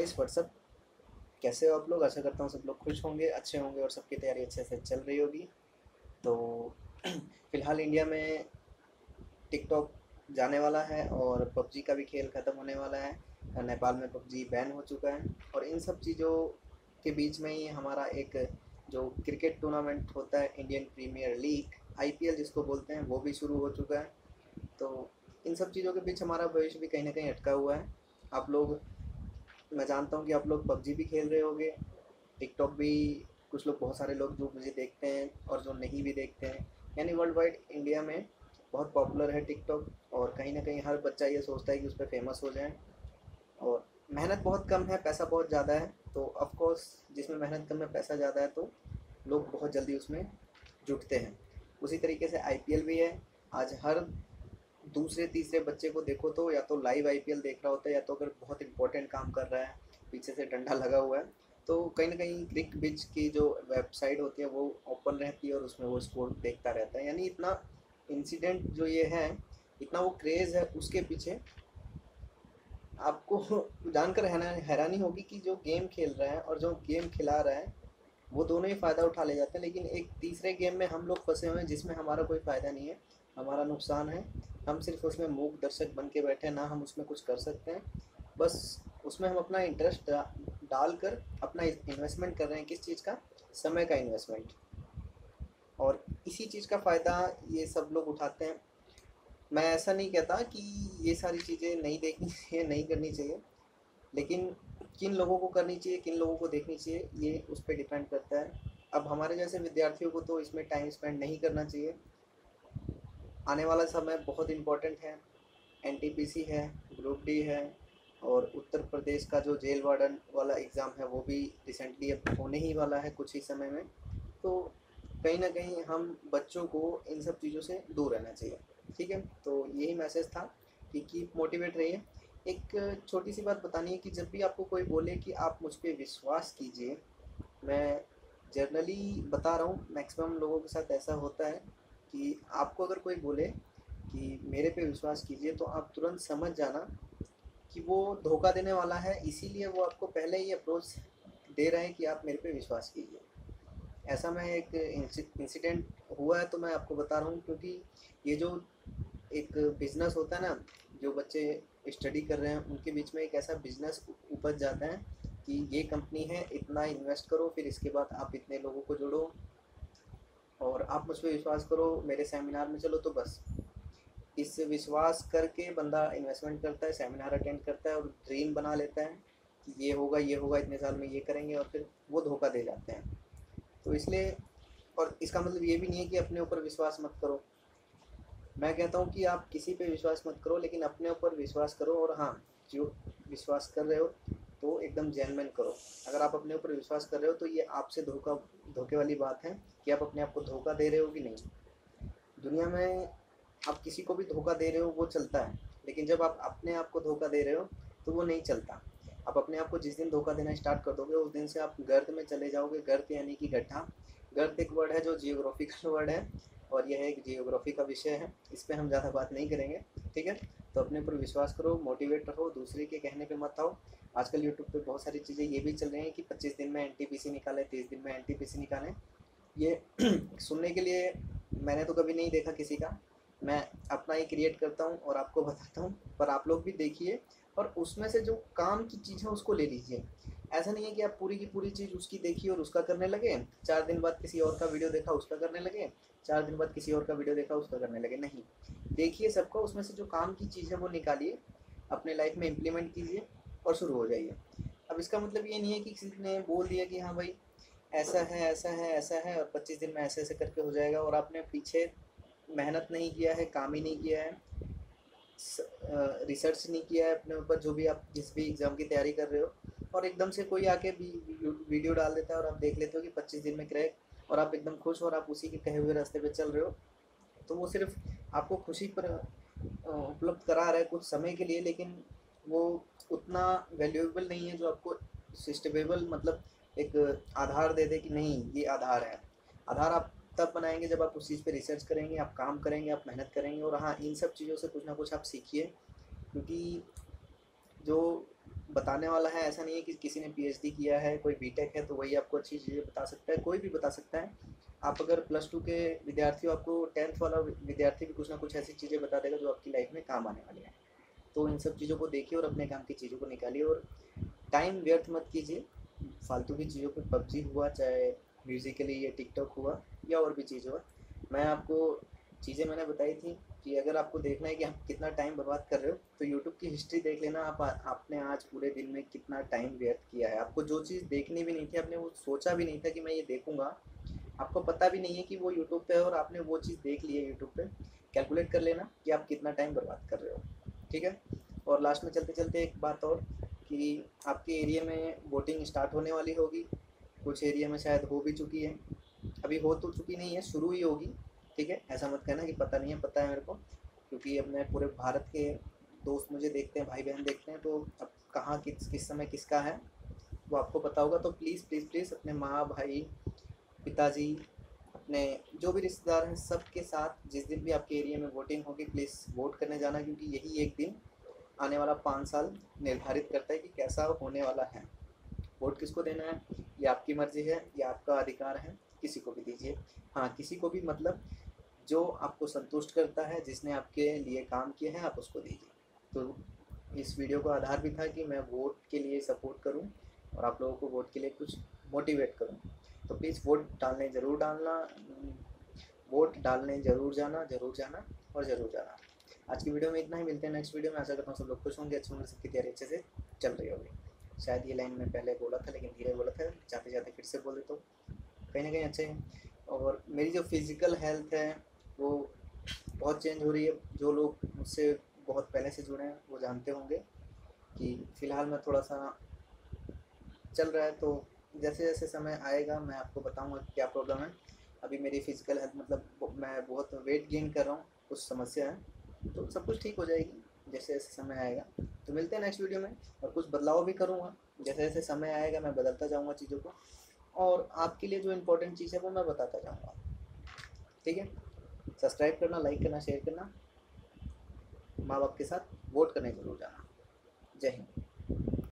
Guys what's up कैसे हो आप लोग? आशा करता हूँ सब लोग खुश होंगे, अच्छे होंगे और सबकी तैयारी अच्छे से चल रही होगी। तो फ़िलहाल इंडिया में टिकटॉक जाने वाला है और पबजी का भी खेल ख़त्म होने वाला है। नेपाल में पबजी बैन हो चुका है और इन सब चीज़ों के बीच में ही हमारा एक जो क्रिकेट टूर्नामेंट होता है, इंडियन प्रीमियर लीग, आईपीएल जिसको बोलते हैं, वो भी शुरू हो चुका है। तो इन सब चीज़ों के बीच हमारा भविष्य भी कहीं ना कहीं अटका हुआ है। आप लोग मैं जानता हूँ कि आप लोग पबजी भी खेल रहे होंगे, टिकटॉक भी, कुछ लोग बहुत सारे लोग जो मुझे देखते हैं और जो नहीं भी देखते हैं। यानी वर्ल्ड वाइड इंडिया में बहुत पॉपुलर है टिकटॉक और कहीं ना कहीं हर बच्चा ये सोचता है कि उस पर फ़ेमस हो जाए। और मेहनत बहुत कम है, पैसा बहुत ज़्यादा है तो ऑफकोर्स जिसमें मेहनत कम है, पैसा ज़्यादा है तो लोग बहुत जल्दी उसमें जुटते हैं। उसी तरीके से IPL भी है। आज हर दूसरे, तीसरे बच्चे को देखो तो या तो लाइव आईपीएल देख रहा होता है या तो अगर बहुत इंपॉर्टेंट काम कर रहा है, पीछे से डंडा लगा हुआ है तो कहीं ना कहीं क्रिक बिच की जो वेबसाइट होती है वो ओपन रहती है और उसमें वो स्कोर देखता रहता है। यानी इतना इंसिडेंट जो ये है, इतना वो क्रेज़ है, उसके पीछे आपको जानकर हैरानी होगी कि जो गेम खेल रहा है और जो गेम खिला रहा है, वो दोनों ही फ़ायदा उठा ले जाते हैं। लेकिन एक तीसरे गेम में हम लोग फंसे हुए हैं जिसमें हमारा कोई फ़ायदा नहीं है, हमारा नुकसान है। हम सिर्फ़ उसमें मूक दर्शक बन के बैठे ना हम उसमें कुछ कर सकते हैं। बस उसमें हम अपना इंटरेस्ट डालकर अपना इन्वेस्टमेंट कर रहे हैं किस चीज़ का? समय का इन्वेस्टमेंट और इसी चीज़ का फ़ायदा ये सब लोग उठाते हैं। मैं ऐसा नहीं कहता कि ये सारी चीज़ें नहीं देखनी चाहिए, नहीं करनी चाहिए, लेकिन किन लोगों को करनी चाहिए, किन लोगों को देखनी चाहिए, ये उस पर डिपेंड करता है। अब हमारे जैसे विद्यार्थियों को तो इसमें टाइम स्पेंड नहीं करना चाहिए। आने वाला समय बहुत इम्पोर्टेंट है। एनटीपीसी है ग्रुप डी है और उत्तर प्रदेश का जो जेल वार्डन वाला एग्ज़ाम है, वो भी रिसेंटली अब होने ही वाला है कुछ ही समय में। तो कहीं ना कहीं हम बच्चों को इन सब चीज़ों से दूर रहना चाहिए, ठीक है? तो यही मैसेज था कि कीप मोटिवेट रहिए। एक छोटी सी बात बतानी है कि जब भी आपको कोई बोले कि आप मुझ पर विश्वास कीजिए, मैं जनरली बता रहा हूँ मैक्सिमम लोगों के साथ ऐसा होता है कि आपको अगर कोई बोले कि मेरे पे विश्वास कीजिए तो आप तुरंत समझ जाना कि वो धोखा देने वाला है। इसीलिए वो आपको पहले ही अप्रोच दे रहे हैं कि आप मेरे पे विश्वास कीजिए। ऐसा मैं एक इंसिडेंट हुआ है तो मैं आपको बता रहा हूँ, क्योंकि ये जो एक बिज़नेस होता है ना, जो बच्चे स्टडी कर रहे हैं, उनके बीच में एक ऐसा बिज़नेस उपज जाता है कि ये कंपनी है, इतना इन्वेस्ट करो, फिर इसके बाद आप इतने लोगों को जोड़ो। और आप मुझ पर विश्वास करो, मेरे सेमिनार में चलो तो बस। इस विश्वास करके बंदा इन्वेस्टमेंट करता है सेमिनार अटेंड करता है और ड्रीम बना लेता है कि ये होगा ये होगा, इतने साल में ये करेंगे और फिर वो धोखा दे जाते हैं। तो इसलिए, और इसका मतलब ये भी नहीं है कि अपने ऊपर विश्वास मत करो। मैं कहता हूँ कि आप किसी पे विश्वास मत करो, लेकिन अपने ऊपर विश्वास करो और हाँ जो विश्वास कर रहे हो तो एकदम जैनमैन करो। अगर आप अपने ऊपर विश्वास कर रहे हो तो ये आपसे धोखा, धोखे वाली बात है कि आप अपने आप को धोखा दे रहे हो कि नहीं। दुनिया में आप किसी को भी धोखा दे रहे हो, वो चलता है। लेकिन जब आप अपने आप को धोखा दे रहे हो तो वो नहीं चलता। आप अपने आप को जिस दिन धोखा देना स्टार्ट कर दोगे, उस दिन से आप गर्द में चले जाओगे। गर्द यानी कि गड्ढा। गर्द एक वर्ड है जो जियोग्राफिकल वर्ड है और यह एक जियोग्राफी का विषय है। इस पर हम ज़्यादा बात नहीं करेंगे। ठीक है? तो अपने ऊपर विश्वास करो मोटिवेट रहो, दूसरे के कहने पे मत आओ। आजकल यूट्यूब पे बहुत सारी चीज़ें ये भी चल रही हैं कि 25 दिन में एनटीपीसी निकालें, तीस दिन में एनटीपीसी निकालें। ये सुनने के लिए मैंने तो कभी नहीं देखा किसी का। मैं अपना ही क्रिएट करता हूँ और आपको बताता हूँ, पर आप लोग भी देखिए और उसमें से जो काम की चीज़ है, उसको ले लीजिए। ऐसा नहीं है कि आप पूरी की पूरी चीज़ उसकी देखिए और उसका करने लगे, चार दिन बाद किसी और का वीडियो देखा, उसका करने लगे, चार दिन बाद किसी और का वीडियो देखा, उसका करने लगे। नहीं। देखिए सबका, उसमें से जो काम की चीज़ है वो निकालिए, अपने लाइफ में इम्प्लीमेंट कीजिए और शुरू हो जाइए। अब इसका मतलब ये नहीं है कि किसी ने बोल दिया कि हाँ भाई, ऐसा है ऐसा है ऐसा है और पच्चीस दिन में ऐसे ऐसे करके हो जाएगा और आपने पीछे मेहनत नहीं किया है, काम ही नहीं किया है रिसर्च नहीं किया है अपने ऊपर, जो भी आप जिस भी एग्ज़ाम की तैयारी कर रहे हो और एकदम से कोई आके भी वीडियो डाल देता है और आप देख लेते हो कि पच्चीस दिन में क्रैक और आप एकदम खुश हो और आप उसी के कहे हुए रास्ते पे चल रहे हो। तो वो सिर्फ़ आपको खुशी पर उपलब्ध करा रहा है कुछ समय के लिए, लेकिन वो उतना वैल्यूएबल नहीं है जो आपको सिस्टेबल मतलब एक आधार दे दे कि नहीं, ये आधार है। आधार आप तब बनाएँगे जब आप उस चीज़ पे रिसर्च करेंगे, आप काम करेंगे, आप मेहनत करेंगे और हाँ इन सब चीज़ों से कुछ ना कुछ आप सीखिए। क्योंकि जो बताने वाला है, ऐसा नहीं है कि किसी ने पीएचडी किया है, कोई बीटेक है तो वही आपको अच्छी चीज़ें बता सकता है, कोई भी बता सकता है। आप अगर प्लस टू के विद्यार्थी हो, आपको टेंथ वाला विद्यार्थी भी कुछ ना कुछ ऐसी चीज़ें बता देगा जो आपकी लाइफ में काम आने वाली है। तो इन सब चीज़ों को देखिए और अपने काम की चीज़ों को निकालिए और टाइम व्यर्थ मत कीजिए। फालतू की चीज़ों पर पबजी हुआ, चाहे म्यूज़िकली या टिकटॉक हुआ, या और भी चीज़ हुआ मैं आपको चीज़ें मैंने बताई थी कि अगर आपको देखना है कि आप कितना टाइम बर्बाद कर रहे हो तो यूट्यूब की हिस्ट्री देख लेना। आप आपने आज पूरे दिन में कितना टाइम व्यर्थ किया है। आपको जो चीज़ देखनी भी नहीं थी, आपने वो सोचा भी नहीं था कि मैं ये देखूँगा। आपको पता भी नहीं है कि वो यूट्यूब पे है और आपने वो चीज़ देख ली है यूट्यूब पे। कैलकुलेट कर लेना कि आप कितना टाइम बर्बाद कर रहे हो। ठीक है? और लास्ट में चलते चलते एक बात और कि आपके एरिया में वोटिंग स्टार्ट होने वाली होगी। कुछ एरिया में शायद हो भी चुकी है। अभी हो तो चुकी नहीं है, शुरू ही होगी। ठीक है? ऐसा मत कहना कि पता नहीं है, पता है मेरे को, क्योंकि मैं पूरे भारत के दोस्त मुझे देखते हैं भाई बहन देखते हैं तो अब कहाँ, किस किस समय किसका है, वो आपको पता होगा। तो प्लीज़ प्लीज़ प्लीज़ अपने माँ, भाई, पिताजी, अपने जो भी रिश्तेदार हैं सब के साथ जिस दिन भी आपके एरिया में वोटिंग होगी प्लीज़ वोट करने जाना, क्योंकि यही एक दिन आने वाला पाँच साल निर्धारित करता है कि कैसा होने वाला है। वोट किसको देना है? ये आपकी मर्ज़ी है, ये आपका अधिकार है। किसी को भी दीजिए। हाँ किसी को भी मतलब जो आपको संतुष्ट करता है, जिसने आपके लिए काम किए हैं, आप उसको दीजिए। तो इस वीडियो का आधार भी था कि मैं वोट के लिए सपोर्ट करूँ और आप लोगों को वोट के लिए कुछ मोटिवेट करूँ। तो प्लीज़ वोट डालने ज़रूर डालना, वोट डालने ज़रूर जाना ज़रूर जाना और ज़रूर जाना। आज की वीडियो में इतना ही, मिलते हैं नेक्स्ट वीडियो में। आशा करता हूँ सब लोग खुश होंगे, अच्छे होंगे, सबकी तैयारी अच्छे से चल रही होगी। शायद ये लाइन में पहले बोला था, लेकिन धीरे बोला था जाते जाते फिर से बोल देता हूँ। कहीं ना कहीं अच्छे हैं। और मेरी जो फ़िज़िकल हेल्थ है, वो बहुत चेंज हो रही है। जो लोग मुझसे बहुत पहले से जुड़े हैं, वो जानते होंगे कि फ़िलहाल मैं थोड़ा सा चल रहा है। तो जैसे जैसे समय आएगा, मैं आपको बताऊँगा क्या प्रॉब्लम है। अभी मेरी फ़िज़िकल हेल्थ मतलब मैं बहुत वेट गेन कर रहा हूँ, कुछ समस्या है तो सब कुछ ठीक हो जाएगी, जैसे जैसे समय आएगा। तो मिलते हैं नेक्स्ट वीडियो में, और कुछ बदलाव भी करूँगा। जैसे जैसे समय आएगा, मैं बदलता जाऊँगा चीज़ों को। और आपके लिए जो इम्पोर्टेंट चीज़ है वो मैं बताता जाऊँगा। ठीक है? सब्सक्राइब करना लाइक करना शेयर करना। माँ बाप के साथ वोट करने ज़रूर जाना। जय हिंद।